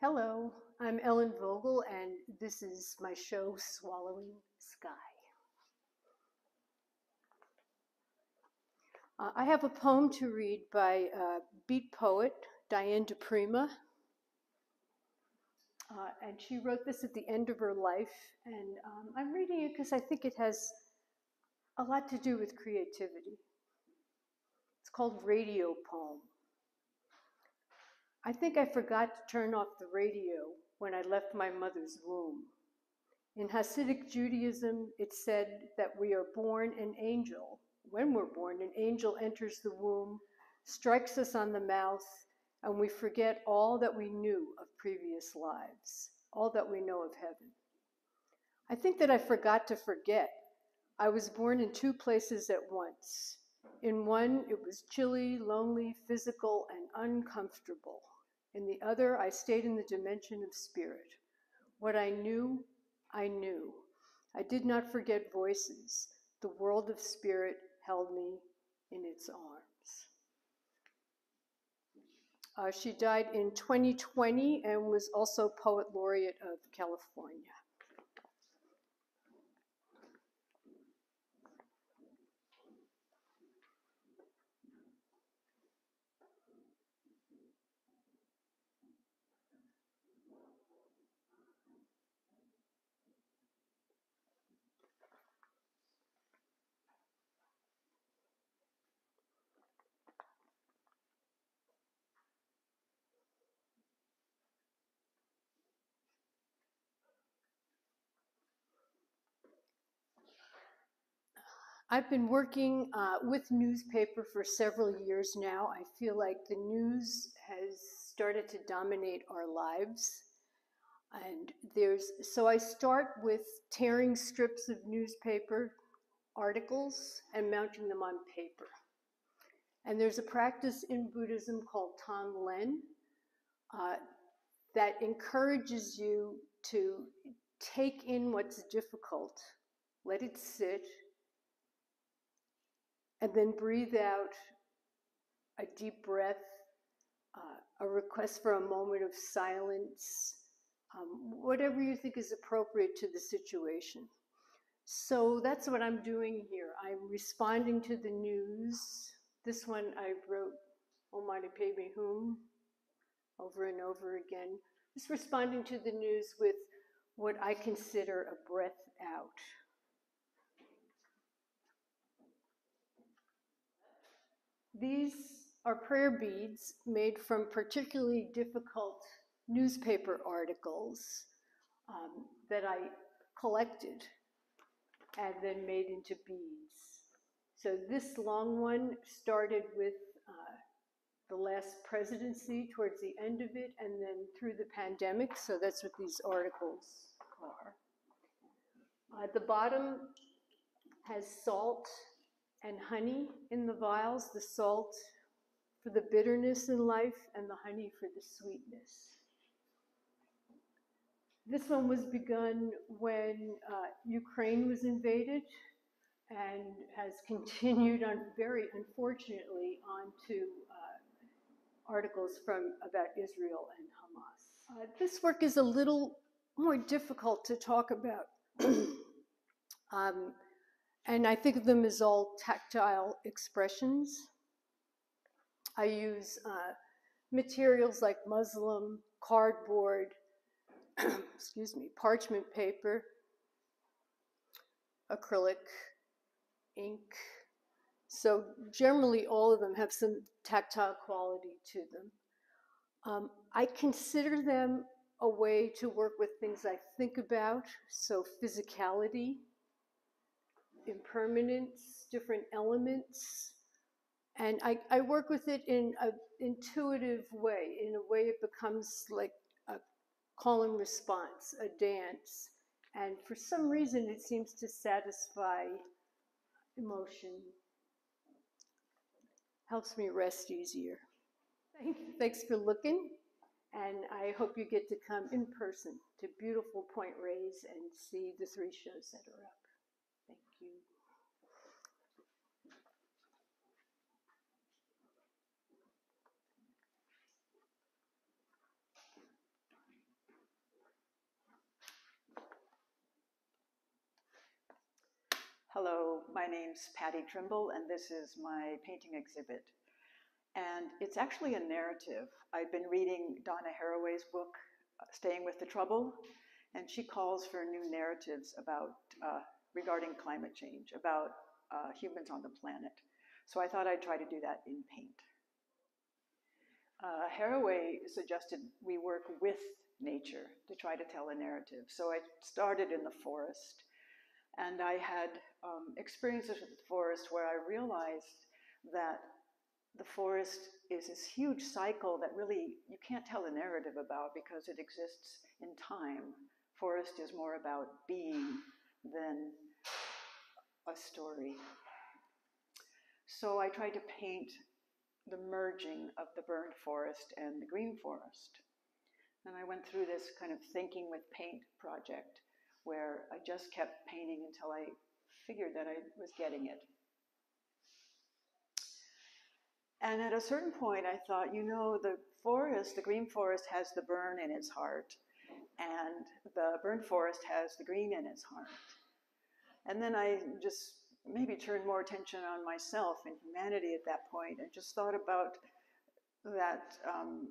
Hello, I'm Ellen Vogel, and this is my show, Swallowing Sky. Uh, I have a poem to read by uh, beat poet Diane di Prima. Uh, and she wrote this at the end of her life, and um, I'm reading it because I think it has a lot to do with creativity. It's called Radio Poem. I think I forgot to turn off the radio when I left my mother's womb. In Hasidic Judaism, it said that we are born an angel. When we're born, an angel enters the womb, strikes us on the mouth, and we forget all that we knew of previous lives, all that we know of heaven. I think that I forgot to forget. I was born in two places at once. In one, it was chilly, lonely, physical, and uncomfortable. In the other, I stayed in the dimension of spirit. What I knew, I knew. I did not forget voices. The world of spirit held me in its arms. Uh, she died in 2020 and was also Poet Laureate of California. I've been working uh, with newspaper for several years now. I feel like the news has started to dominate our lives. And there's, so I start with tearing strips of newspaper articles and mounting them on paper. And there's a practice in Buddhism called Tonglen uh, that encourages you to take in what's difficult, let it sit, and then breathe out a deep breath, uh, a request for a moment of silence, um, whatever you think is appropriate to the situation. So that's what I'm doing here. I'm responding to the news. This one I wrote, Oh Mighty Pay Me Whom, over and over again. Just responding to the news with what I consider a breath out. These are prayer beads made from particularly difficult newspaper articles um, that I collected and then made into beads. So this long one started with uh, the last presidency towards the end of it and then through the pandemic. So that's what these articles are. Uh, the bottom has salt and honey in the vials, the salt for the bitterness in life and the honey for the sweetness. This one was begun when uh, Ukraine was invaded and has continued on very unfortunately on to uh, articles from about Israel and Hamas. Uh, this work is a little more difficult to talk about. um, and I think of them as all tactile expressions. I use uh, materials like muslin, cardboard, excuse me, parchment paper, acrylic, ink. So generally all of them have some tactile quality to them. Um, I consider them a way to work with things I think about, so physicality, impermanence, different elements. And I, I work with it in an intuitive way, in a way it becomes like a call and response, a dance. And for some reason, it seems to satisfy emotion, helps me rest easier. Thanks for looking, and I hope you get to come in person to beautiful Point Reyes and see the three shows that are up. Hello, my name's Patti Trimble, and this is my painting exhibit. And it's actually a narrative. I've been reading Donna Haraway's book, uh, Staying with the Trouble, and she calls for new narratives about uh, regarding climate change, about uh, humans on the planet. So I thought I'd try to do that in paint. Uh, Haraway suggested we work with nature to try to tell a narrative. So I started in the forest, and I had um, experiences with the forest where I realized that the forest is this huge cycle that really you can't tell a narrative about because it exists in time. Forest is more about being than a story. So I tried to paint the merging of the burned forest and the green forest. And I went through this kind of thinking with paint project where I just kept painting until I figured that I was getting it. And at a certain point, I thought, you know, the forest, the green forest has the burn in its heart, and the burned forest has the green in its heart. And then I just maybe turned more attention on myself and humanity at that point and just thought about that, um,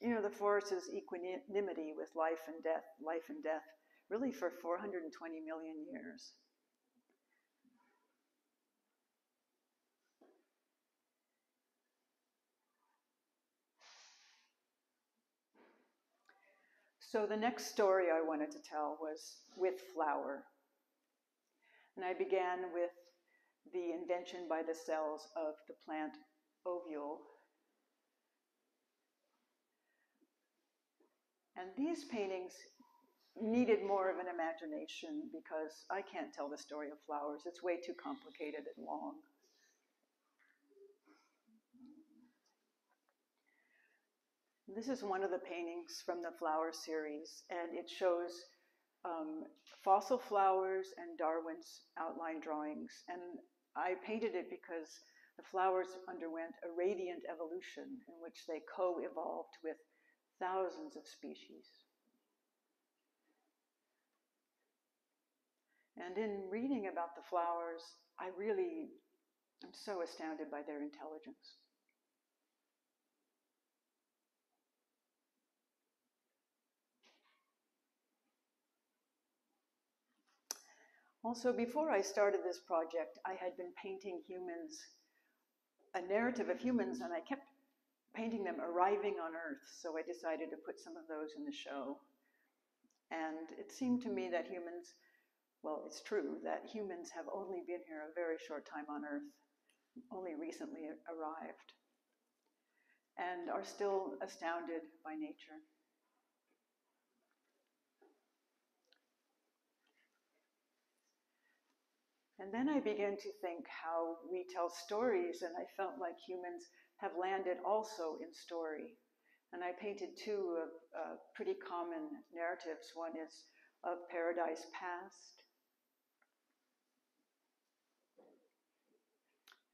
you know, the forest's equanimity with life and death, life and death, really for 420 million years. So the next story I wanted to tell was with flower. And I began with the invention by the cells of the plant ovule. And these paintings needed more of an imagination because I can't tell the story of flowers. It's way too complicated and long. This is one of the paintings from the flower series, and it shows um, fossil flowers and Darwin's outline drawings. And I painted it because the flowers underwent a radiant evolution in which they co-evolved with thousands of species. And in reading about the flowers, I really am so astounded by their intelligence. Also, before I started this project, I had been painting humans, a narrative of humans, and I kept painting them arriving on Earth, so I decided to put some of those in the show. And it seemed to me that humans, well, it's true that humans have only been here a very short time on Earth, only recently arrived, and are still astounded by nature. And then I began to think how we tell stories, and I felt like humans have landed also in story. And I painted two of uh, pretty common narratives. One is of Paradise Past,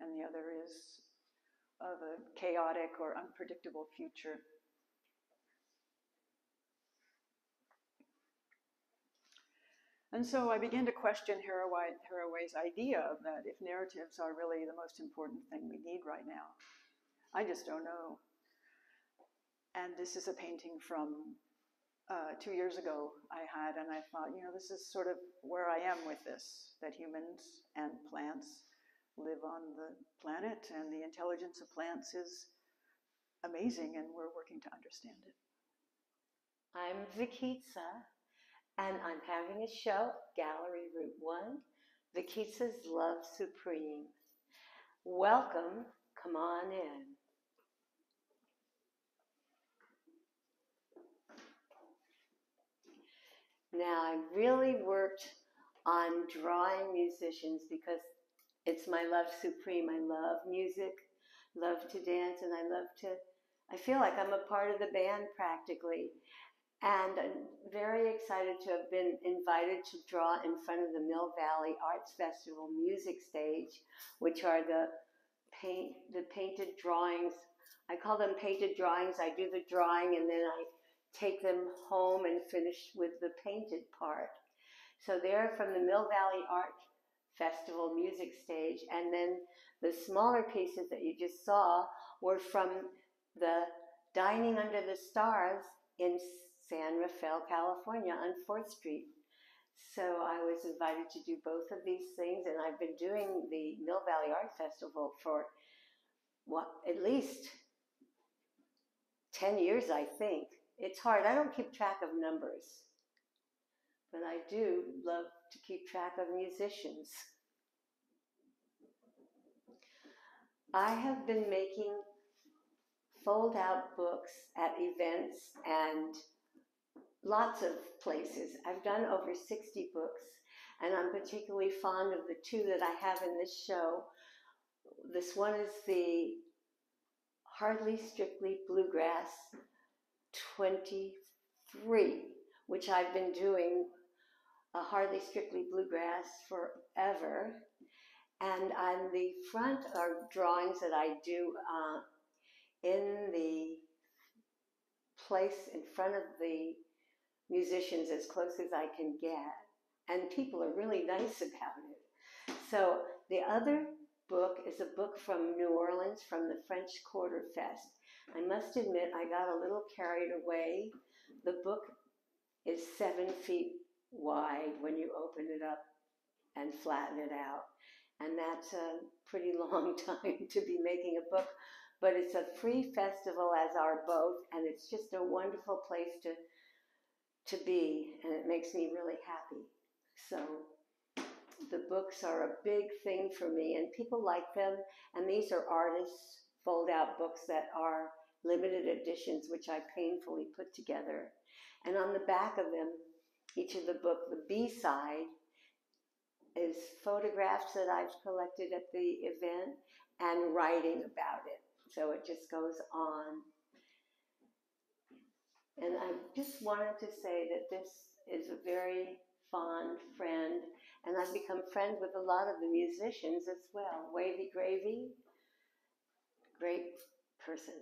and the other is of a chaotic or unpredictable future. And so I began to question Haraway, Haraway's idea that if narratives are really the most important thing we need right now. I just don't know. And this is a painting from uh, two years ago I had, and I thought, you know, this is sort of where I am with this, that humans and plants live on the planet, and the intelligence of plants is amazing, and we're working to understand it. I'm Vickisa, and I'm having a show, Gallery Route 1, The Vickisa's Love Supreme. Welcome, come on in. Now, I really worked on drawing musicians because it's my love supreme. I love music, love to dance, and I love to, I feel like I'm a part of the band practically. And I'm very excited to have been invited to draw in front of the Mill Valley Arts Festival music stage, which are the paint, the painted drawings. I call them painted drawings. I do the drawing and then I take them home and finish with the painted part. So they're from the Mill Valley Art festival music stage. And then the smaller pieces that you just saw were from the Dining Under the Stars in San Rafael, California on 4th Street. So I was invited to do both of these things, and I've been doing the Mill Valley Art Festival for what, at least 10 years, I think. It's hard. I don't keep track of numbers, but I do love to keep track of musicians. I have been making fold out books at events and lots of places. I've done over 60 books, and I'm particularly fond of the two that I have in this show. This one is the Hardly Strictly Bluegrass 23, which I've been doing a Hardly Strictly Bluegrass forever. And on the front are drawings that I do uh, in the place in front of the musicians as close as I can get. And people are really nice about it. So the other book is a book from New Orleans from the French Quarter Fest. I must admit, I got a little carried away. The book is seven feet wide when you open it up and flatten it out. And that's a pretty long time to be making a book. But it's a free festival, as are both, and it's just a wonderful place to to be, and it makes me really happy. So the books are a big thing for me, and people like them. And these are artists' fold out books that are limited editions, which I painfully put together. And on the back of them, each of the book, the B side, is photographs that I've collected at the event and writing about it. So it just goes on. And I just wanted to say that this is a very fond friend, and I've become friends with a lot of the musicians as well. Wavy Gravy, great person.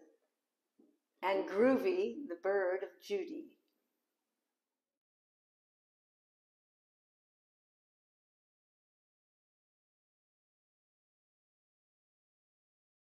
And Groovy, the bird of Judy.